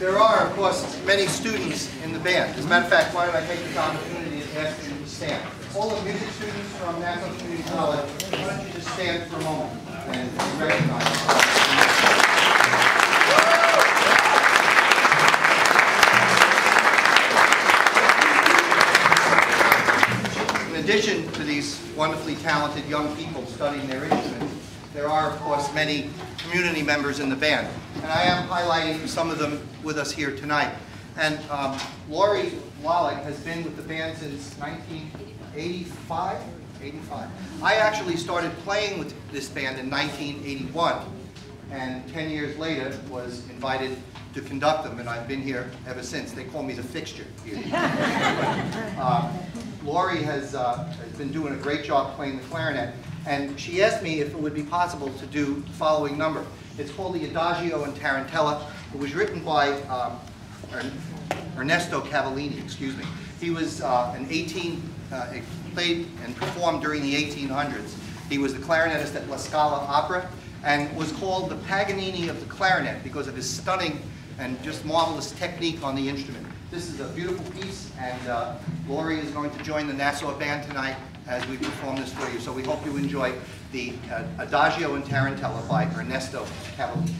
There are, of course, many students in the band. As a matter of fact, why don't I take this opportunity to ask you to stand? All the music students from Nassau Community College, why don't you just stand for a moment and be recognized? In addition to these wonderfully talented young people studying their instruments, there are, of course, many community members in the band. And I am highlighting some of them with us here tonight. And um, Laurie Wallach has been with the band since 1985? 85. I actually started playing with this band in 1981 and 10 years later was invited to conduct them, and I've been here ever since. They call me the fixture here. uh, Laurie has, uh, has been doing a great job playing the clarinet, and she asked me if it would be possible to do the following number. It's called the Adagio and Tarantella. It was written by um, Ernesto Cavallini, excuse me. He was uh, an 18, uh, played and performed during the 1800s. He was the clarinetist at La Scala Opera, and was called the Paganini of the clarinet because of his stunning and just marvelous technique on the instrument. This is a beautiful piece, and uh, Laurie is going to join the Nassau Band tonight as we perform this for you. So we hope you enjoy the uh, Adagio in Tarantella by Ernesto Cavallini.